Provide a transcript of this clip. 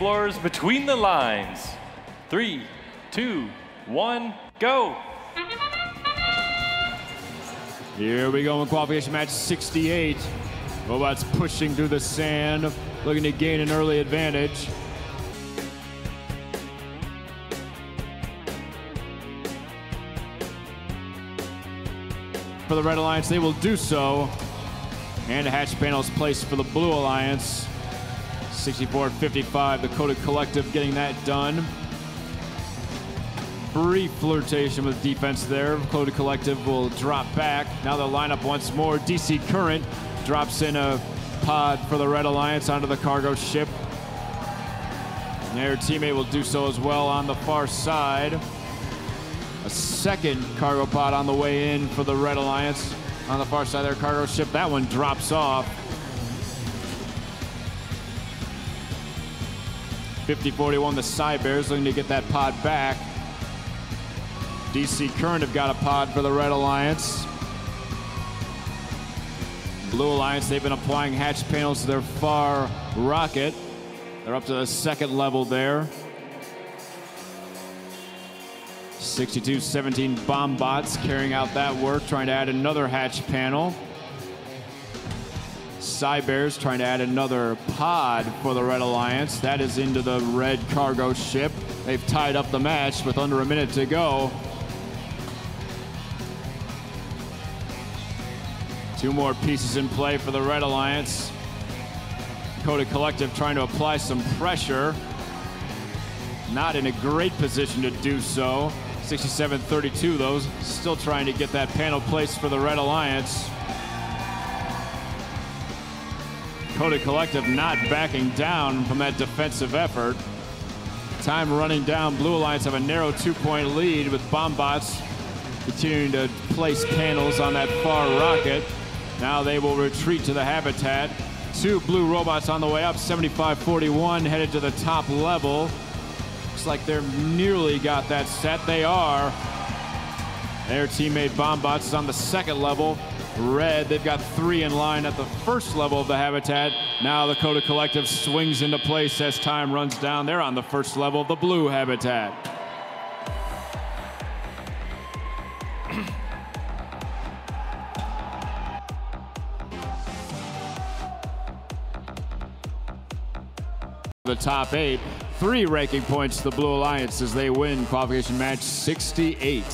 Explorers between the lines. Three, two, one, go. Here we go in qualification match 68. Robots pushing through the sand, looking to gain an early advantage. For the Red Alliance, they will do so. And a hatch panel is placed for the Blue Alliance. 64-55, the Coded Collective getting that done. Brief flirtation with defense there. Coded Collective will drop back. Now they'll line up once more. DC Current drops in a pod for the Red Alliance onto the cargo ship. And Their teammate will do so as well on the far side. A second cargo pod on the way in for the Red Alliance on the far side of their cargo ship. That one drops off. 50-41, the Cybears looking to get that pod back. DC Current have got a pod for the Red Alliance. Blue Alliance, they've been applying hatch panels to their far rocket. They're up to the second level there. 62-17 bomb bots carrying out that work, trying to add another hatch panel. Cybears trying to add another pod for the Red Alliance. That is into the red cargo ship. They've tied up the match with under a minute to go. Two more pieces in play for the Red Alliance. Coded Collective trying to apply some pressure. Not in a great position to do so. 67-32 though, still trying to get that panel placed for the Red Alliance. Coded Collective not backing down from that defensive effort. Time running down, Blue Alliance have a narrow two-point lead with Bombbots continuing to place panels on that far rocket. Now they will retreat to the habitat. Two blue robots on the way up, 75-41, headed to the top level. Looks like they're nearly got that set. They are. Their teammate Bombbots is on the second level. Red, they've got three in line at the first level of the habitat. Now the Coded Collective swings into place as time runs down. They're on the first level of the blue habitat. the top eight. Three ranking points to the Blue Alliance as they win qualification match 68.